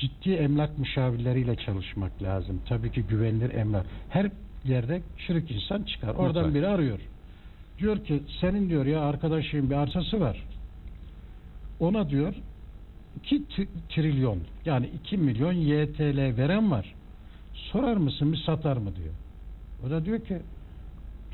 ciddi emlak müşavirleriyle çalışmak lazım. Tabii ki güvenilir emlak. Her yerde çürük insan çıkar. Oradan Mutlaka. biri arıyor. Diyor ki senin diyor ya arkadaşın bir arsası var. Ona diyor 2 trilyon yani 2 milyon YTL veren var. Sorar mısın bir satar mı diyor. O da diyor ki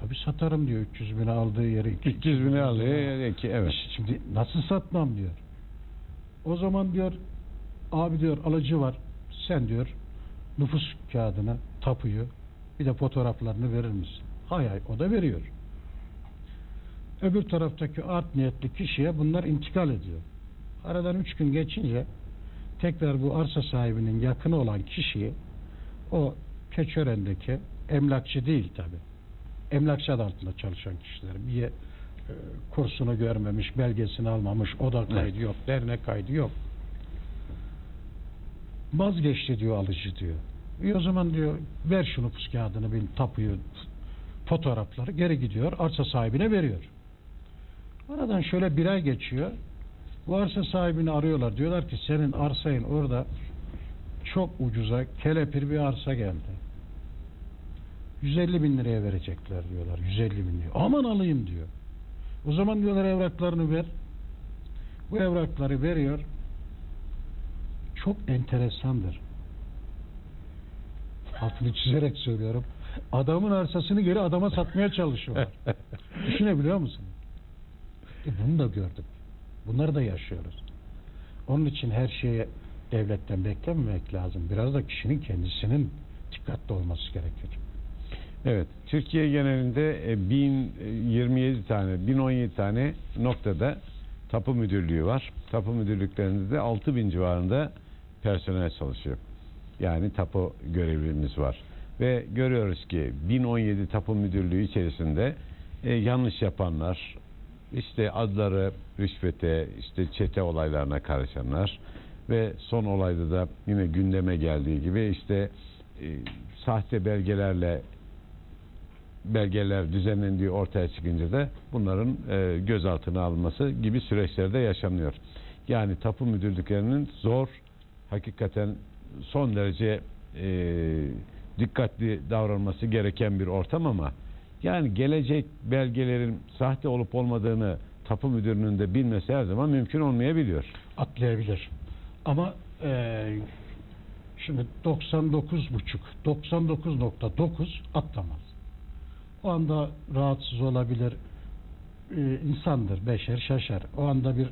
tabi satarım diyor 300 bin aldığı yeri 300 bin alıyor evet. Şimdi nasıl satmam diyor. O zaman diyor abi diyor alıcı var. Sen diyor nüfus kağıdına tapuyu bir de fotoğraflarını verir misin? Hay hay o da veriyor. Öbür taraftaki art niyetli kişiye bunlar intikal ediyor. Aradan üç gün geçince tekrar bu arsa sahibinin yakını olan kişiyi o Keçören'deki emlakçı değil tabi. Emlakçı adı altında çalışan kişiler. Bir e, kursunu görmemiş, belgesini almamış, oda kaydı yok, dernek kaydı yok. Vazgeçti diyor alıcı diyor. E o zaman diyor ver şu nüfus kağıdını, bir tapuyu, fotoğrafları geri gidiyor, arsa sahibine veriyor. Aradan şöyle bir ay geçiyor. Bu arsa sahibini arıyorlar. Diyorlar ki senin arsayın orada çok ucuza kelepir bir arsa geldi. 150 bin liraya verecekler diyorlar. 150 bin liraya. Aman alayım diyor. O zaman diyorlar evraklarını ver. Bu evrakları veriyor. Çok enteresandır. Altını çizerek söylüyorum. Adamın arsasını geri adama satmaya çalışıyorlar. Düşünebiliyor musun? E bunu da gördüm. Bunları da yaşıyoruz. Onun için her şeye devletten beklememek lazım. Biraz da kişinin kendisinin dikkatli olması gerekir. Evet. Türkiye genelinde e, 1027 tane, 1017 tane noktada tapu müdürlüğü var. Tapu müdürlüklerinde de 6000 civarında personel çalışıyor. Yani tapu görevlimiz var. Ve görüyoruz ki 1017 tapu müdürlüğü içerisinde e, yanlış yapanlar, işte adları rüşvete, işte çete olaylarına karışanlar ve son olayda da yine gündeme geldiği gibi işte e, sahte belgelerle belgeler düzenlendiği ortaya çıkınca da bunların e, gözaltına alınması gibi süreçlerde yaşanıyor. Yani tapu müdürlüklerinin zor, hakikaten son derece e, dikkatli davranması gereken bir ortam ama yani gelecek belgelerin sahte olup olmadığını tapu müdürünün de bilmesi her zaman mümkün olmayabiliyor. Atlayabilir. Ama e, şimdi 99,5 99.9 atlamaz. O anda rahatsız olabilir. E, insandır, beşer şaşar. O anda bir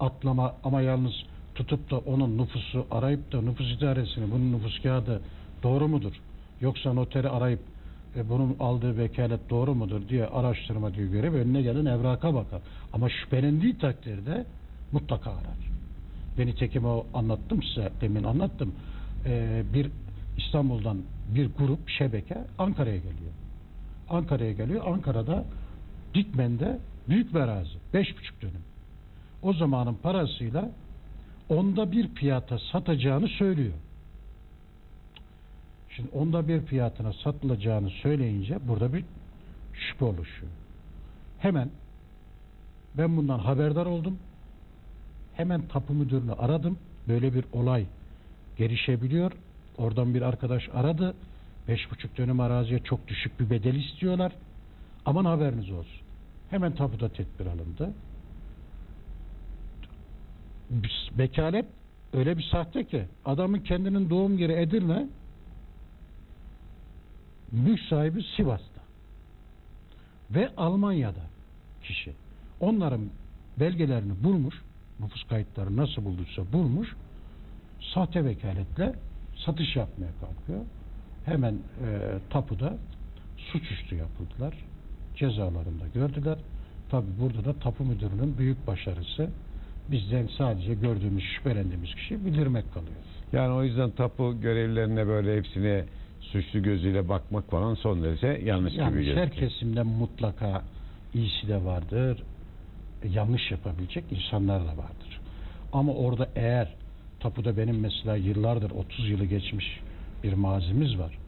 atlama ama yalnız tutup da onun nüfusu arayıp da nüfus idaresini bunun nüfus kağıdı doğru mudur? Yoksa noteri arayıp e, bunun aldığı vekalet doğru mudur diye araştırma diye görev önüne gelen evraka bakar. Ama şüphelendiği takdirde mutlaka arar. Ben nitekim o anlattım size demin anlattım. E, bir İstanbul'dan bir grup şebeke Ankara'ya geliyor. Ankara'ya geliyor. Ankara'da Dikmen'de büyük bir arazi. Beş buçuk dönüm. O zamanın parasıyla onda bir fiyata satacağını söylüyor. Şimdi onda bir fiyatına satılacağını söyleyince burada bir şüphe oluşuyor. Hemen ben bundan haberdar oldum. Hemen tapu müdürünü aradım. Böyle bir olay gelişebiliyor. Oradan bir arkadaş aradı. Beş buçuk dönüm araziye çok düşük bir bedel istiyorlar. Aman haberiniz olsun. Hemen tapuda tedbir alındı. Vekalet öyle bir sahte ki adamın kendinin doğum yeri Edirne mülk sahibi Sivas'ta ve Almanya'da kişi. Onların belgelerini bulmuş, nüfus kayıtları nasıl bulduysa bulmuş, sahte vekaletle satış yapmaya kalkıyor. Hemen e, tapuda suçüstü yapıldılar. Cezalarını da gördüler. Tabi burada da tapu müdürünün büyük başarısı bizden sadece gördüğümüz, şüphelendiğimiz kişiyi bildirmek kalıyor. Yani o yüzden tapu görevlilerine böyle hepsine suçlu gözüyle bakmak falan son derece yanlış Yani gibi her gözüküyor. kesimde mutlaka iyisi de vardır, yanlış yapabilecek insanlar da vardır. Ama orada eğer tapuda benim mesela yıllardır 30 yılı geçmiş bir mazimiz var.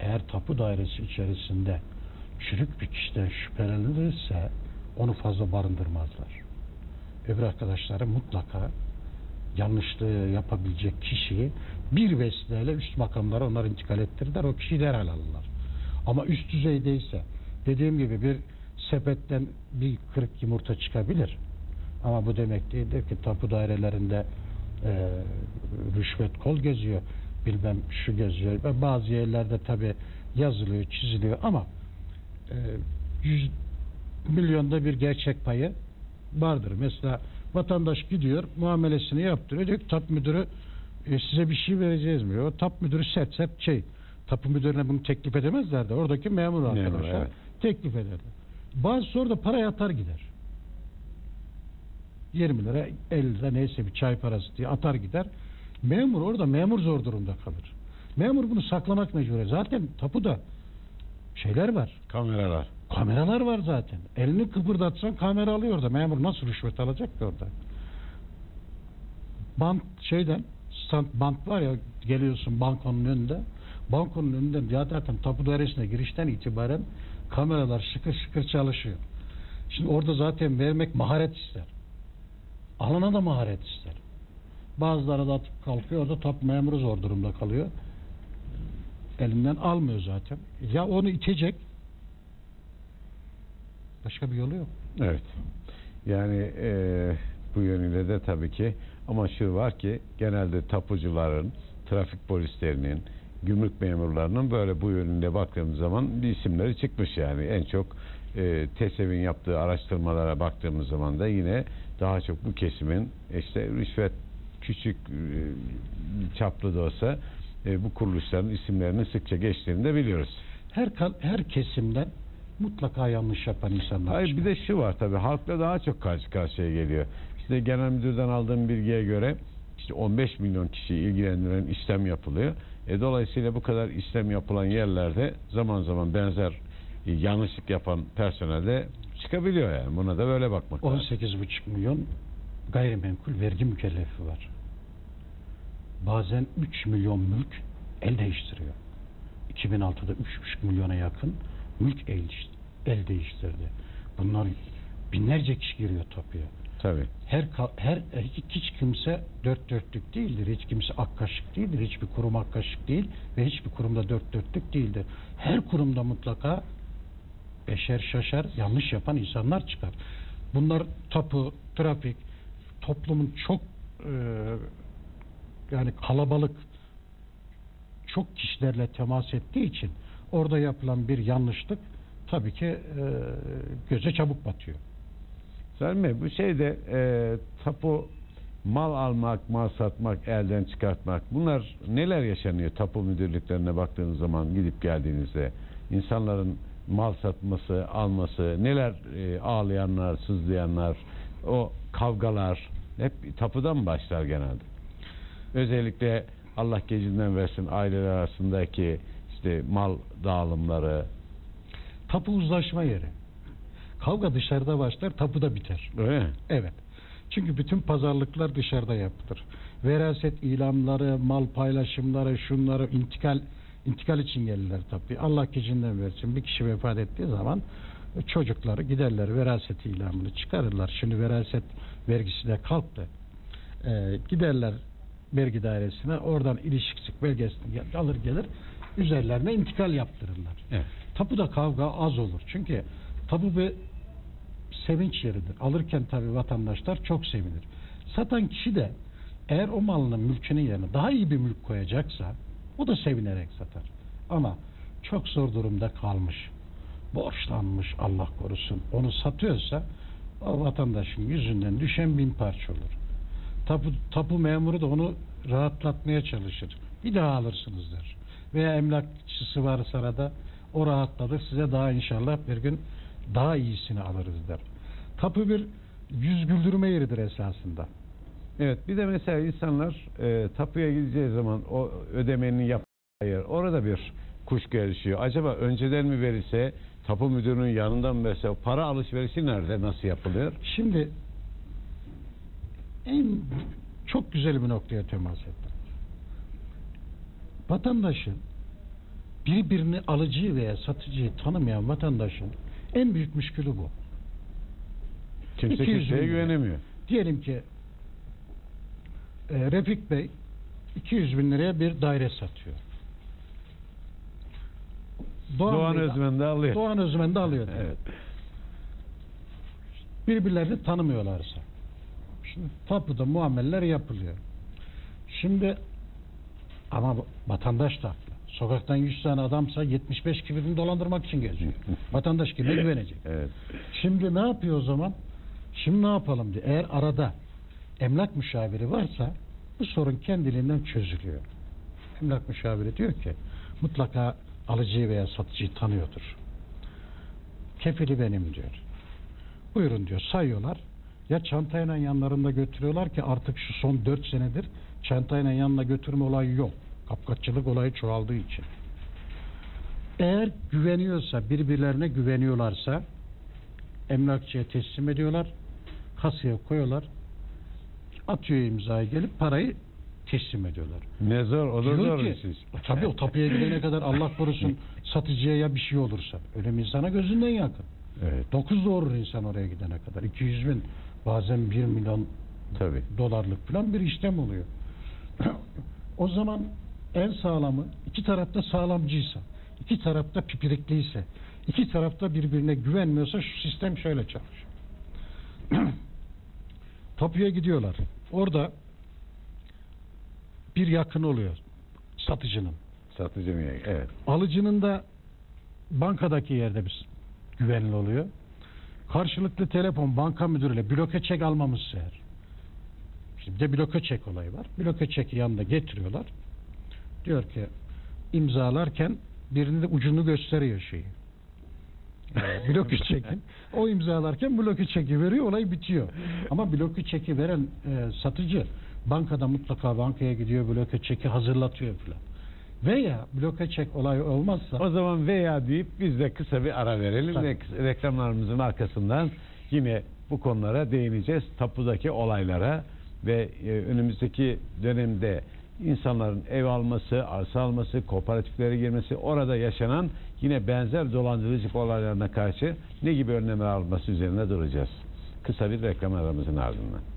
Eğer tapu dairesi içerisinde çürük bir kişiden şüphelenilirse onu fazla barındırmazlar. Öbür arkadaşları mutlaka yanlışlığı yapabilecek kişiyi bir vesileyle üst makamlara onlar intikal ettirirler. O kişiyi derhal alırlar. Ama üst düzeydeyse dediğim gibi bir sepetten bir kırık yumurta çıkabilir. Ama bu demek değildir ki tapu dairelerinde e, rüşvet kol geziyor. Bilmem şu geziyor. Ve bazı yerlerde tabi yazılıyor, çiziliyor ama e, yüz milyonda bir gerçek payı vardır. Mesela vatandaş gidiyor, muamelesini yaptırıyor. Diyor ki tap müdürü e, size bir şey vereceğiz mi? O tap müdürü sert sert şey. Tapu müdürüne bunu teklif edemezler de oradaki memur Memur, arkadaşlar evet. teklif ederler. Bazısı orada parayı atar gider. 20 lira 50 lira neyse bir çay parası diye atar gider. Memur orada memur zor durumda kalır. Memur bunu saklamak mecbur. Zaten tapuda şeyler var. Kameralar. Kameralar var zaten. Elini kıpırdatsan kamera alıyor da. Memur nasıl rüşvet alacak ki orada? Bant şeyden stand bant var ya geliyorsun bankonun önünde. Bankonun önünden ya zaten tapu dairesine girişten itibaren kameralar şıkır şıkır çalışıyor. Şimdi orada zaten vermek maharet ister. Alana da maharet ister. Bazıları da atıp kalkıyor. Orada tapu memuru zor durumda kalıyor. Elinden almıyor zaten. Ya onu itecek Başka bir yolu yok. Evet. Yani e, bu yönüyle de tabii ki ama şu var ki genelde tapucuların, trafik polislerinin, gümrük memurlarının böyle bu yönünde baktığımız zaman bir isimleri çıkmış yani. En çok e, TESEV'in yaptığı araştırmalara baktığımız zaman da yine daha çok bu kesimin işte rüşvet küçük e, çaplı da olsa e, bu kuruluşların isimlerinin sıkça geçtiğini de biliyoruz. Her her kesimden mutlaka yanlış yapan insanlar Hayır bir çıkar. de şu var tabii halkla daha çok karşı karşıya geliyor. İşte genel müdürden aldığım bilgiye göre işte 15 milyon kişiyi ilgilendiren işlem yapılıyor. E, dolayısıyla bu kadar işlem yapılan yerlerde zaman zaman benzer e, yanlışlık yapan personel de çıkabiliyor yani. Buna da böyle bakmak lazım. 18,5 milyon gayrimenkul vergi mükellefi var. Bazen 3 milyon mülk el değiştiriyor. 2006'da 3,5 milyona yakın mülk el, el değiştirdi. Bunlar binlerce kişi giriyor tapuya. Tabii. her her hiç kimse dört dörtlük değildir. Hiç kimse ak kaşık değildir. Hiçbir kurum ak kaşık değil ve hiçbir kurumda dört dörtlük değildir. Her kurumda mutlaka beşer şaşar yanlış yapan insanlar çıkar. Bunlar tapu, trafik, toplumun çok e, yani kalabalık çok kişilerle temas ettiği için orada yapılan bir yanlışlık tabii ki e, göze çabuk batıyor. Salim Bey bu şeyde e, tapu mal almak, mal satmak, elden çıkartmak bunlar neler yaşanıyor tapu müdürlüklerine baktığınız zaman gidip geldiğinizde insanların mal satması, alması, neler e, ağlayanlar, sızlayanlar, o kavgalar hep tapudan başlar genelde. Özellikle Allah gecinden versin aileler arasındaki işte mal dağılımları Tapu uzlaşma yeri. Kavga dışarıda başlar, tapuda biter. öyle? Evet. Çünkü bütün pazarlıklar dışarıda yapılır. Veraset ilanları, mal paylaşımları, şunları intikal intikal için gelirler tabii. Allah gecinden versin. Bir kişi vefat ettiği zaman çocukları giderler veraset ilanını çıkarırlar. Şimdi veraset vergisi de kalktı. Ee, giderler vergi dairesine oradan ilişkisik belgesini alır gelir üzerlerine intikal yaptırırlar. Evet. Tapuda kavga az olur. Çünkü tapu bir sevinç yeridir. Alırken tabi vatandaşlar çok sevinir. Satan kişi de eğer o malının mülkünün yerine daha iyi bir mülk koyacaksa o da sevinerek satar. Ama çok zor durumda kalmış, borçlanmış Allah korusun onu satıyorsa o vatandaşın yüzünden düşen bin parça olur. Tapu, tapu memuru da onu rahatlatmaya çalışır. Bir daha alırsınız der. Veya emlakçısı varsa da o rahatladır. Size daha inşallah bir gün daha iyisini alırız der. Tapu bir yüz güldürme yeridir esasında. Evet bir de mesela insanlar e, tapuya gideceği zaman o ödemenin yaptığı yer orada bir kuşku erişiyor. Acaba önceden mi verilse tapu müdürünün yanından mı verse o para alışverişi nerede nasıl yapılıyor? Şimdi en çok güzel bir noktaya temas ettim. Vatandaşın birbirini alıcıyı veya satıcıyı tanımayan vatandaşın en büyük müşkülü bu. Kimse 200 kimseye güvenemiyor. Diyelim ki e, Refik Bey 200 bin liraya bir daire satıyor. Doğan, Bey de- Özmen de alıyor. Doğan Özmen de alıyor. Evet. Birbirlerini tanımıyorlarsa. Şimdi tapuda muameller yapılıyor. Şimdi ama vatandaş da haklı. Sokaktan 100 tane adamsa 75 kibirini dolandırmak için geziyor. Vatandaş kime güvenecek? Evet. Şimdi ne yapıyor o zaman? Şimdi ne yapalım diye. Eğer arada emlak müşaviri varsa bu sorun kendiliğinden çözülüyor. Emlak müşaviri diyor ki mutlaka alıcıyı veya satıcıyı tanıyordur. Kefili benim diyor. Buyurun diyor sayıyorlar. Ya çantayla yanlarında götürüyorlar ki artık şu son 4 senedir çantayla yanına götürme olayı yok. Kapkaççılık olayı çoğaldığı için. Eğer güveniyorsa, birbirlerine güveniyorlarsa emlakçıya teslim ediyorlar. Kasaya koyuyorlar. Atıyor imzayı gelip parayı teslim ediyorlar. Ne zor, o da zor ki, bir şey. Tabii o tapuya gidene kadar Allah korusun satıcıya ya bir şey olursa. Ölüm insana gözünden yakın. Evet, 9 doğurur insan oraya gidene kadar. 200 bin bazen 1 milyon tabii. dolarlık falan bir işlem oluyor. o zaman en sağlamı iki tarafta sağlamcıysa, iki tarafta pipirikliyse, iki tarafta birbirine güvenmiyorsa şu sistem şöyle çalışıyor. Tapuya gidiyorlar. Orada bir yakın oluyor satıcının. Satıcı mı? Evet. Alıcının da bankadaki yerde bir güvenli oluyor. Karşılıklı telefon banka müdürüyle bloke çek almamız eğer. Şimdi de bloke çek olayı var. Bloke çeki yanında getiriyorlar. Diyor ki imzalarken birini de ucunu gösteriyor şeyi. Bloke çekin. O imzalarken bloke çeki veriyor olay bitiyor. Ama bloke çeki veren e, satıcı bankada mutlaka bankaya gidiyor bloke çeki hazırlatıyor falan. Veya bloke çek olayı olmazsa O zaman veya deyip biz de kısa bir ara verelim ve reklamlarımızın arkasından yine bu konulara değineceğiz. Tapudaki olaylara ve e, önümüzdeki dönemde insanların ev alması, arsa alması, kooperatiflere girmesi, orada yaşanan yine benzer dolandırıcılık olaylarına karşı ne gibi önlemler alınması üzerine duracağız. Kısa bir reklam aramızın ardından.